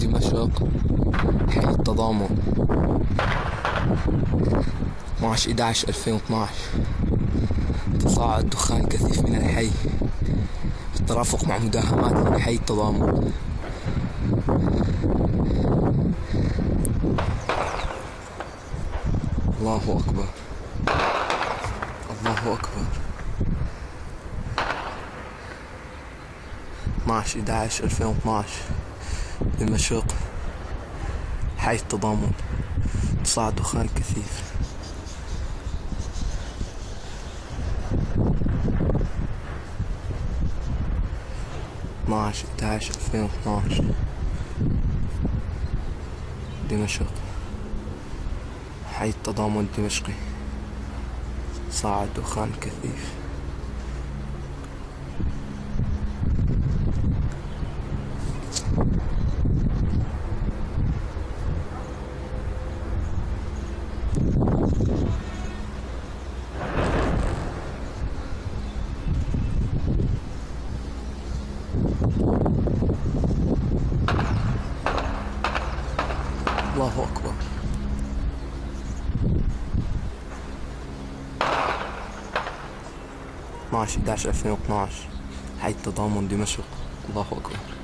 دمشق حي التضامن. 12 11 2012 تصاعد دخان كثيف من الحي. بالترافق مع مداهمات حي التضامن. الله أكبر. الله أكبر. 12 11 2012 دمشق حي التضامن تصاعد دخان كثيف اثناش احداش ألفين واثناش دمشق. حي التضامن الدمشقي صاعد دخان كثيف الله أكبر. اثناش 11 2012 حي التضامن دمشق. الله أكبر.